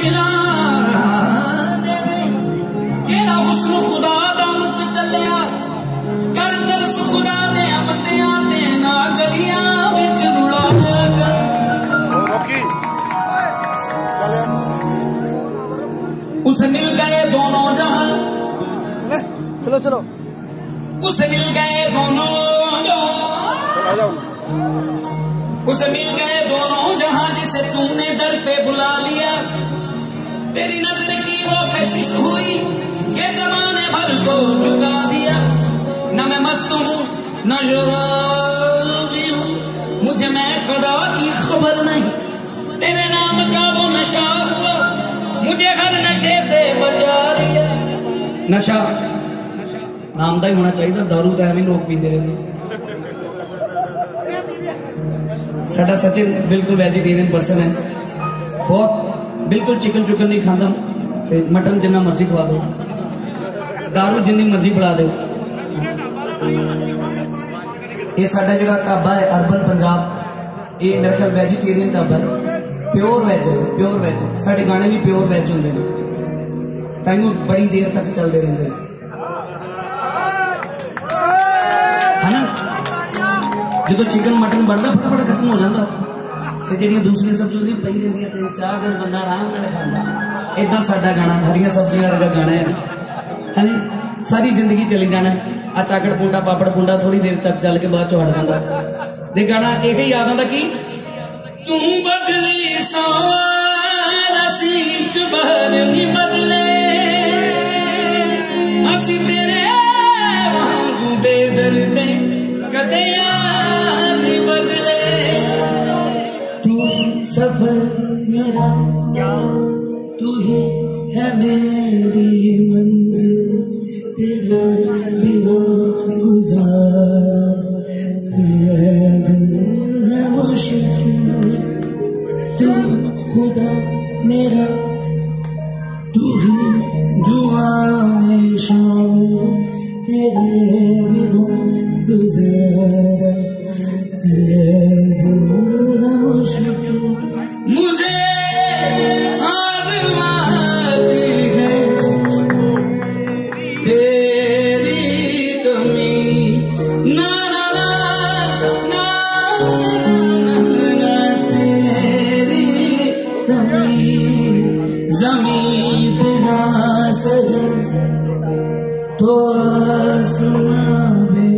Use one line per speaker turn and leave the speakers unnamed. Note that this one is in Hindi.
खिला देवे केड़ा हुस्न खुदा दा चलिया। कर दर्स खुदा दे बंदियाँ ते ना गलियाँ विच रुला कर
रॉकी।
उसे मिल गए दोनों जहाँ।
चलो चलो।
उसे मिल गए दोनों उसे मिल गए दोनों जहाँ जिसे तूने दर पे बुला लिया। तेरी नज़र की वो कशिश हुई, ये जमाने भर को चुका दिया। न मैं मस्त हूँ, न जुराबी हूँ, मुझे मैं खुदा की खबर नहीं। तेरे नाम का वो नशा हुआ, मुझे हर नशे से बचा दिया नशा? नाम का ही होना चाहिए दारू तो एवं लोग पीते रहते साडा सचिन बिल्कुल वेजिटेरियन पर्सन है। बहुत बिल्कुल चिकन चुकन नहीं खाता मटन जिन्ना मर्ज़ी खवा दो। दारू जिन्नी मर्ज़ी पड़ा दो। ये जरा ढाबा है, अर्बन पंजाब। ये मेरे ख्याल वैजीटेरियन ढाबा है। Pure veg pure veg. साडे गाने भी प्योर वैज होंगे तैयू बड़ी देर तक चलते रहते हैं है जो चिकन मटन बनता फटाफट खत्म हो जाता ਤੇ ਜਿਹੜੀਆਂ ਦੂਸਰੀਆਂ ਸਬਜ਼ੀਆਂ ਹੁੰਦੀਆਂ, ਪਈ ਰਹਿੰਦੀਆਂ, ਤਿੰਨ ਚਾਰ ਦਿਨ ਬੰਦਾ ਆਰਾਮ ਨਾਲ ਖਾਂਦਾ। ਇਦਾਂ ਸਾਡਾ ਗਾਣਾ ਹਰੀਆਂ ਸਬਜ਼ੀਆਂ ਵਰਗਾ ਗਾਣਾ ਹੈ। ਹਾਂਜੀ ਸਾਰੀ ਜ਼ਿੰਦਗੀ ਚਲੀ ਜਾਣਾ ਆ ਚਾਕੜ ਪੁੰਡਾ, ਪਾਪੜ ਪੁੰਡਾ ਥੋੜੀ ਦੇਰ ਤੱਕ ਚੱਲ ਕੇ ਬਾਅਦ ਚੋਂ ਹਟ ਜਾਂਦਾ। ਤੇ ਗਾਣਾ ਇਹ ਹੀ ਯਾਦ ਆਉਂਦਾ ਕੀ? ਤੂੰ ਬਦਲੀ ਸਾਰਾ ਸੀਕ ਬਹਰ ਨਹੀਂ ਬਦਲੇ। ਅਸੀਂ ਤੇਰੇ ਵਾਂਗੂ ਬੇਦਰਦੇ, ਕਦੇ ਯਾਰ
सफ़र मेरा, क्या तू ही है मेरी मंजिल? तेरे बिना गुजारा है मुश्किल। तू खुदा मेरा, तू ही दुआ में शामिल। तेरे बिना गुजारा ये seja na mãos.